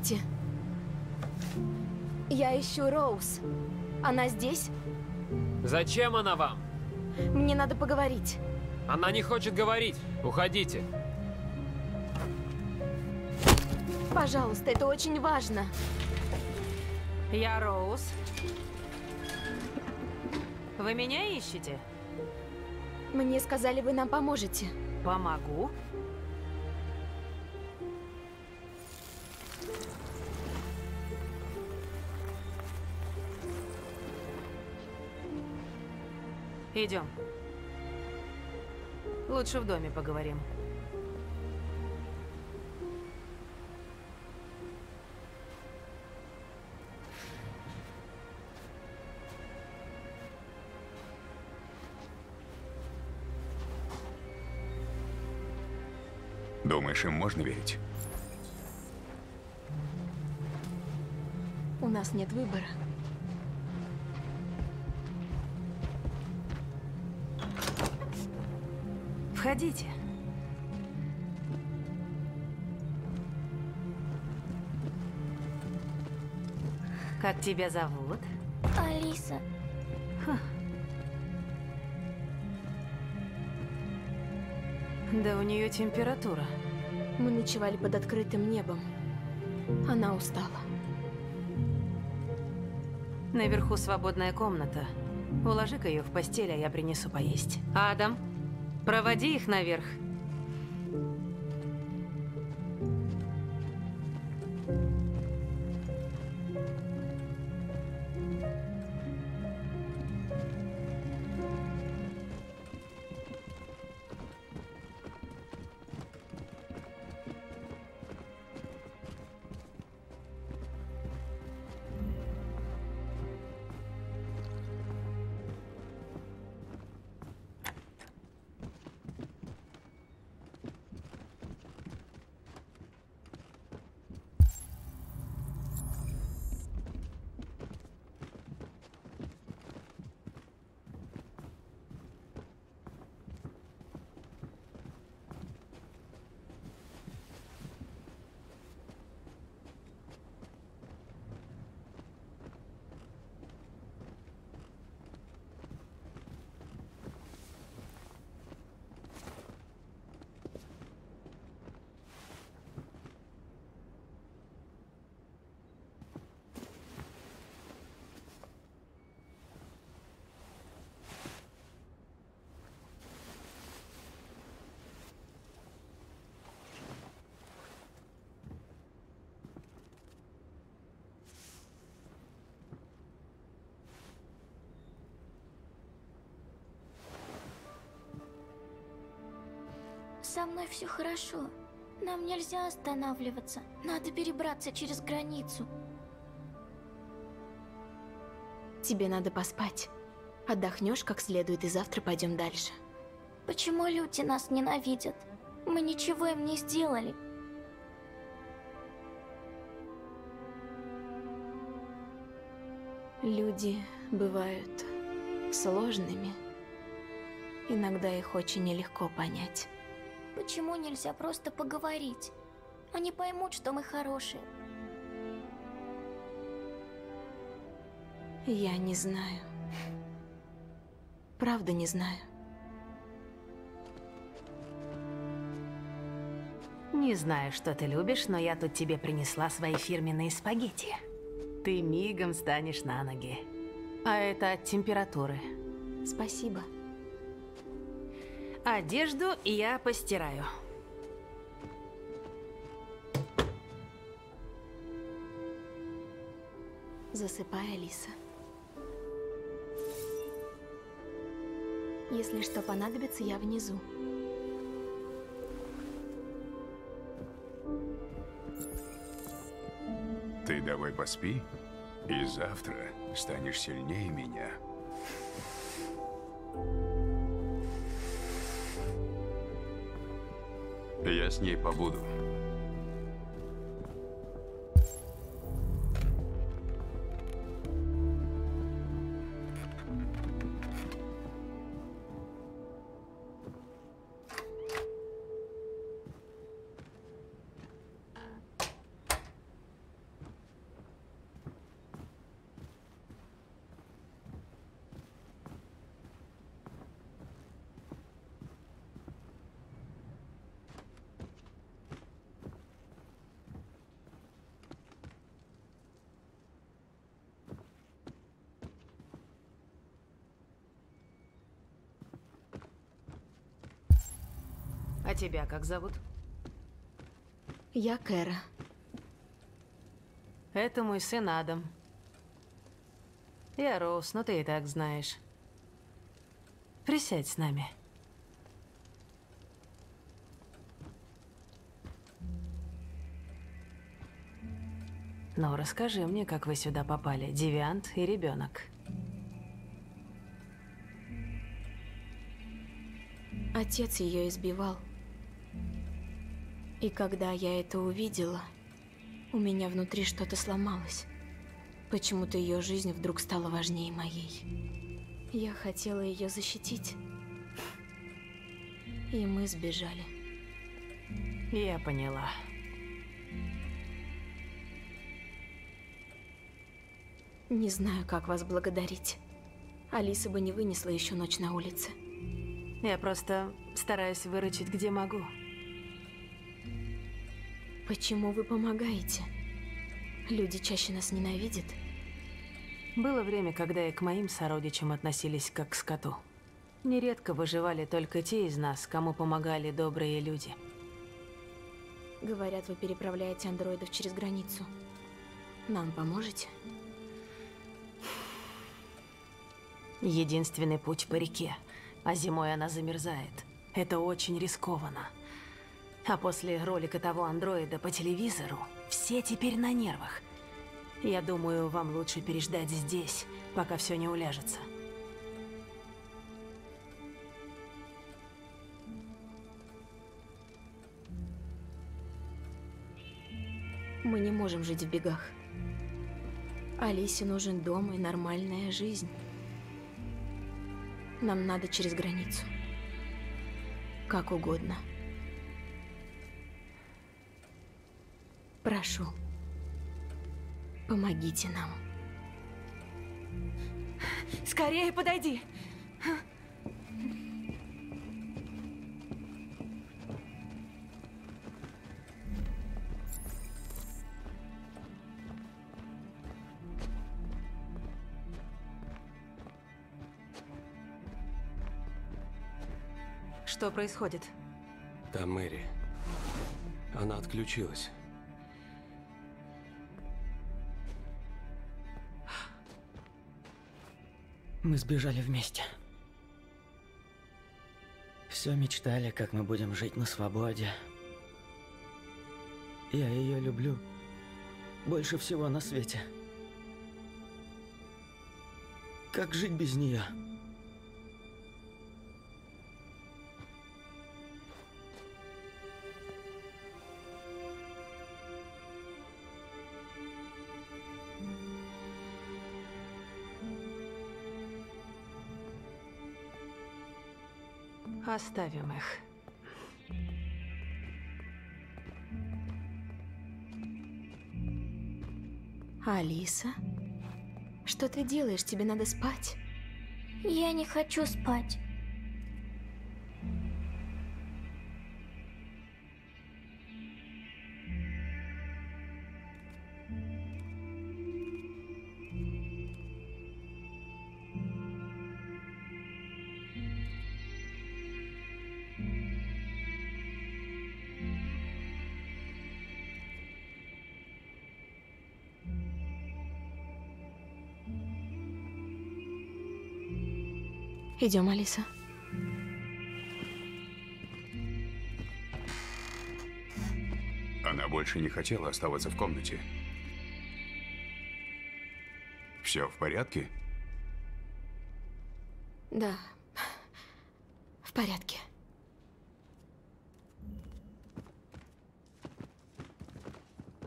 Здравствуйте. Я ищу Роуз. Она здесь? Зачем она вам? Мне надо поговорить. Она не хочет говорить. Уходите. Пожалуйста, это очень важно. Я Роуз. Вы меня ищете? Мне сказали, вы нам поможете. Помогу. Идем. Лучше в доме поговорим. Думаешь, им можно верить? У нас нет выбора. Входите. Как тебя зовут? Алиса, Да у нее температура. Мы ночевали под открытым небом. Она устала. Наверху свободная комната. Уложи-ка ее в постель, а я принесу поесть. Адам, проводи их наверх. Со мной все хорошо. Нам нельзя останавливаться. Надо перебраться через границу. Тебе надо поспать. Отдохнешь как следует, и завтра пойдем дальше. Почему люди нас ненавидят? Мы ничего им не сделали. Люди бывают сложными. Иногда их очень нелегко понять. Почему нельзя просто поговорить? Они поймут, что мы хорошие. Я не знаю. Правда не знаю. Не знаю, что ты любишь, но я тут тебе принесла свои фирменные спагетти. Ты мигом станешь на ноги. А это от температуры. Спасибо. Одежду я постираю. Засыпай, Алиса. Если что понадобится, я внизу. Ты давай поспи, и завтра станешь сильнее меня. Я с ней побуду. А тебя как зовут? Я Кэра. Это мой сын Адам. Я Роуз, но ты и так знаешь. Присядь с нами. Ну, расскажи мне, как вы сюда попали, девиант и ребенок. Отец ее избивал. И когда я это увидела, у меня внутри что-то сломалось. Почему-то ее жизнь вдруг стала важнее моей. Я хотела ее защитить. И мы сбежали. Я поняла. Не знаю, как вас благодарить. Алиса бы не вынесла еще ночь на улице. Я просто стараюсь выручить, где могу. Почему вы помогаете? Люди чаще нас ненавидят. Было время, когда и к моим сородичам относились как к скоту. Нередко выживали только те из нас, кому помогали добрые люди. Говорят, вы переправляете андроидов через границу. Нам поможете? Единственный путь по реке, а зимой она замерзает. Это очень рискованно. А после ролика того андроида по телевизору, все теперь на нервах. Я думаю, вам лучше переждать здесь, пока все не уляжется. Мы не можем жить в бегах. Алисе нужен дом и нормальная жизнь. Нам надо через границу. Как угодно. Прошу, помогите нам. Скорее подойди. Что происходит? Там Мэри. Она отключилась. Мы сбежали вместе. Все мечтали, как мы будем жить на свободе. Я ее люблю. Больше всего на свете. Как жить без нее? Оставим их. Алиса? Что ты делаешь? Тебе надо спать. Я не хочу спать. Идем, Алиса. Она больше не хотела оставаться в комнате. Все в порядке? Да. В порядке.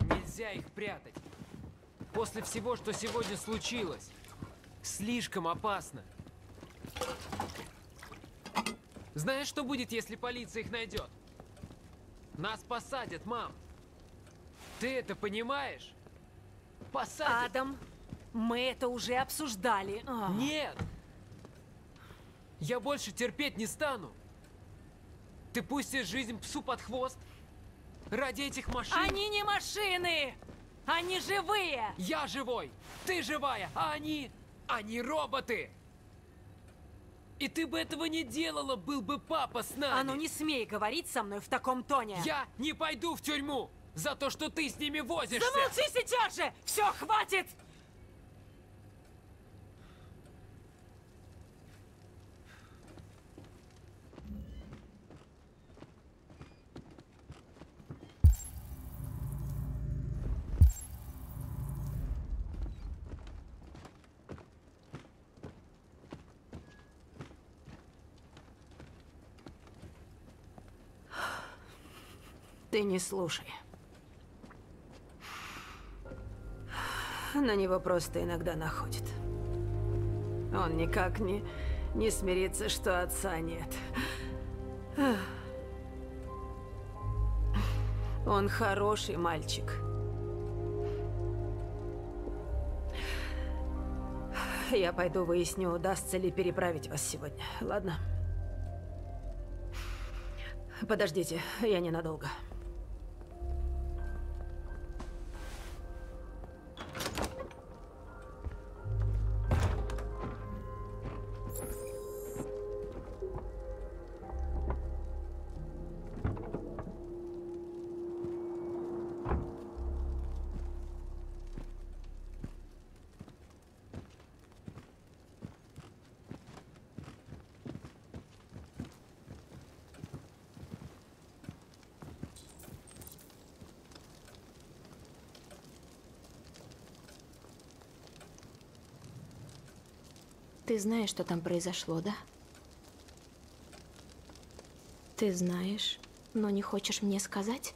Нельзя их прятать. После всего, что сегодня случилось. Слишком опасно. Знаешь, что будет, если полиция их найдет? Нас посадят, мам. Ты это понимаешь? Посадят. Адам, мы это уже обсуждали. А. Нет! Я больше терпеть не стану. Ты пустишь жизнь псу под хвост? Ради этих машин? Они не машины! Они живые! Я живой! Ты живая! А они... Они роботы! И ты бы этого не делала, был бы папа с нами. А ну не смей говорить со мной в таком тоне. Я не пойду в тюрьму за то, что ты с ними возишься. Замолчи сейчас же! Все, хватит! Ты не слушай. На него просто иногда находит. Он никак не, не смирится, что отца нет. Он хороший мальчик. Я пойду выясню, удастся ли переправить вас сегодня. Ладно? Подождите, я ненадолго. Ты знаешь, что там произошло, да? Ты знаешь, но не хочешь мне сказать?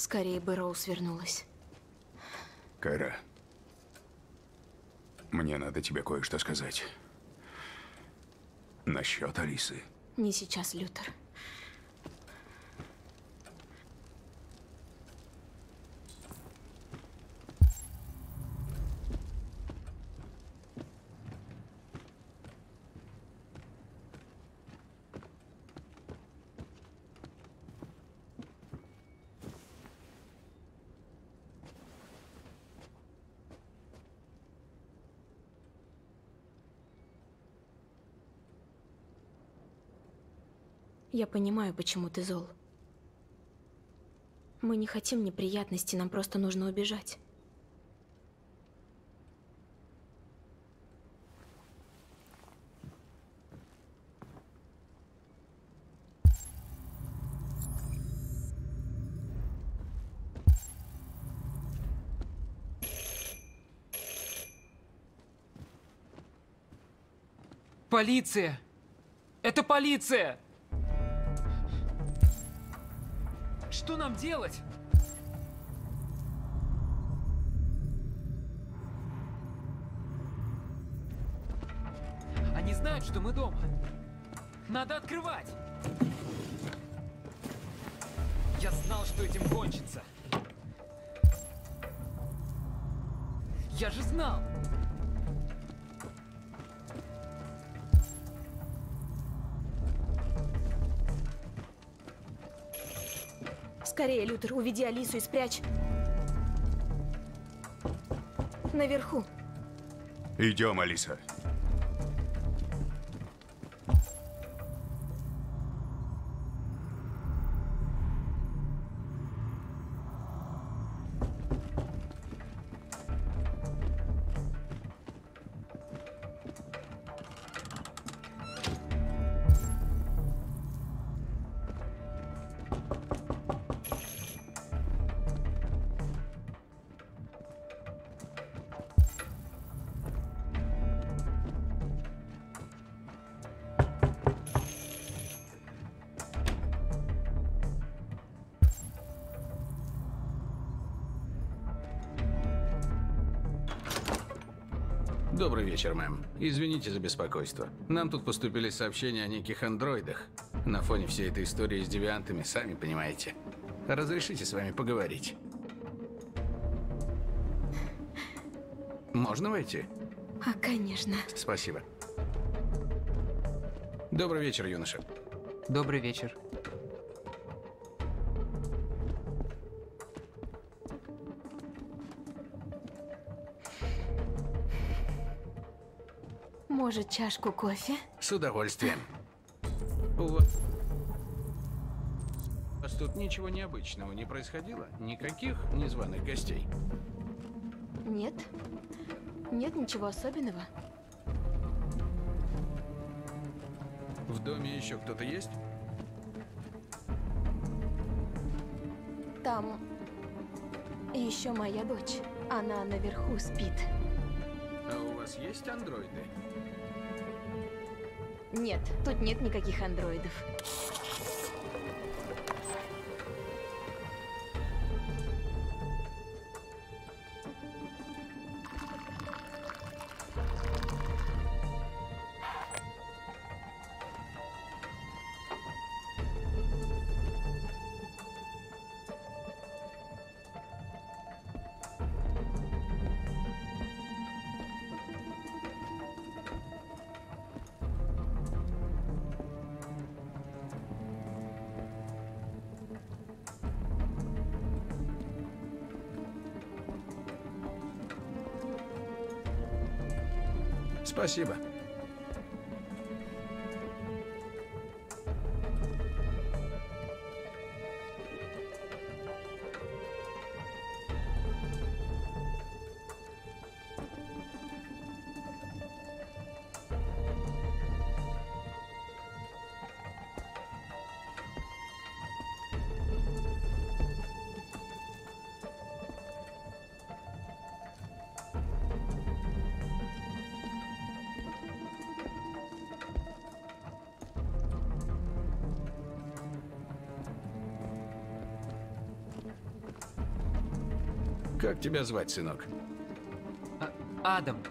Скорее бы Роуз вернулась. Кайра, мне надо тебе кое-что сказать. Насчет Алисы. Не сейчас, Лютер. Я понимаю, почему ты зол. Мы не хотим неприятностей, нам просто нужно убежать. Полиция! Это полиция! Что нам делать? Они знают, что мы дома. Надо открывать. Я знал, что этим кончится. Я же знал. Скорее, Лютер, уведи Алису и спрячь. Наверху. Идем, Алиса. Добрый вечер, мэм. Извините за беспокойство. Нам тут поступили сообщения о неких андроидах. На фоне всей этой истории с девиантами, сами понимаете. Разрешите с вами поговорить? Можно войти? А, конечно. Спасибо. Добрый вечер, юноша. Добрый вечер. Может, чашку кофе? С удовольствием. У ва- У вас тут ничего необычного не происходило? Никаких незваных гостей? Нет. Нет ничего особенного. В доме еще кто-то есть? Там еще моя дочь. Она наверху спит. А у вас есть андроиды? Нет, тут нет никаких андроидов. Спасибо. Как тебя звать, сынок? А- Адам.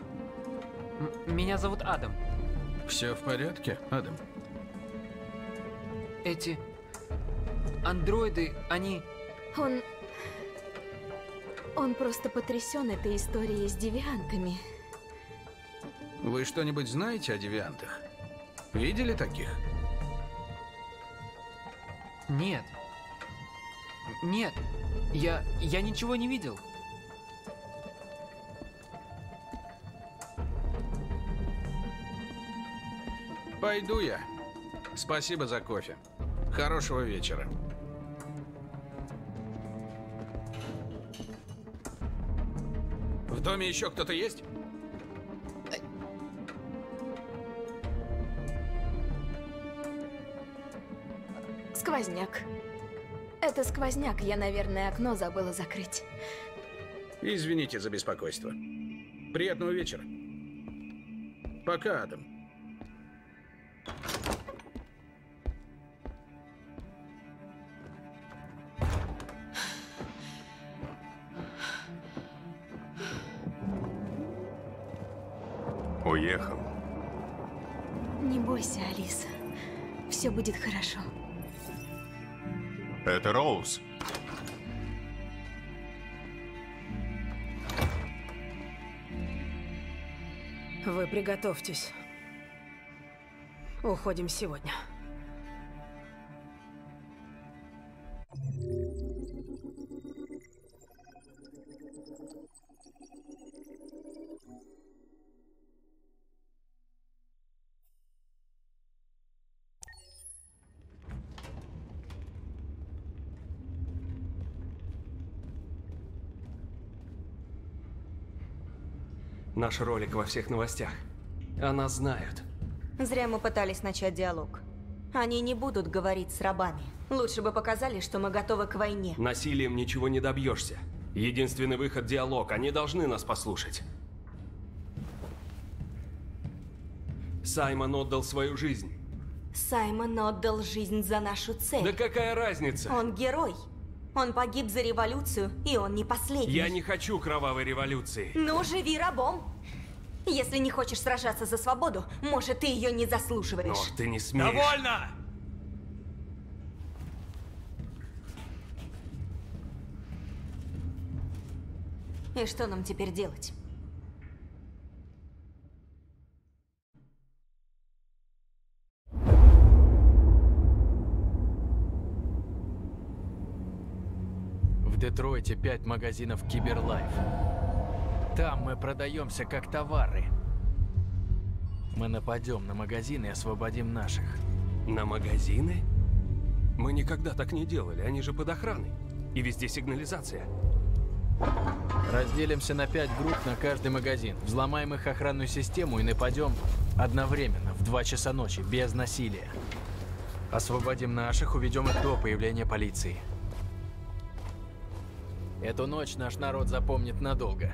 М- меня зовут Адам. Все в порядке, Адам? Эти андроиды, они... Он... Он просто потрясен этой историей с девиантами. Вы что-нибудь знаете о девиантах? Видели таких? Нет. Нет. Я... я ничего не видел. Пойду я. Спасибо за кофе. Хорошего вечера. В доме еще кто-то есть? Сквозняк. Это сквозняк, я, наверное, окно забыла закрыть. Извините за беспокойство. Приятного вечера. Пока, Адам. Уехал. Не бойся, Алиса. Все будет хорошо. Это Роуз. Вы приготовьтесь. Уходим сегодня. Наш ролик во всех новостях. О нас знают. Зря мы пытались начать диалог. Они не будут говорить с рабами. Лучше бы показали, что мы готовы к войне. Насилием ничего не добьешься. Единственный выход – диалог. Они должны нас послушать. Саймон отдал свою жизнь. Саймон отдал жизнь за нашу цель. Да какая разница? Он герой. Он погиб за революцию, и он не последний. Я не хочу кровавой революции. Ну, живи рабом. Если не хочешь сражаться за свободу, может, ты ее не заслуживаешь. ты не смеешь. Довольно! И что нам теперь делать? Детройте пять магазинов Киберлайф. Там мы продаемся как товары. Мы нападем на магазины и освободим наших. На магазины? Мы никогда так не делали, они же под охраной. И везде сигнализация. Разделимся на пять групп на каждый магазин. Взломаем их охранную систему и нападем одновременно, в 2 часа ночи, без насилия. Освободим наших, уведем их до появления полиции. Эту ночь наш народ запомнит надолго.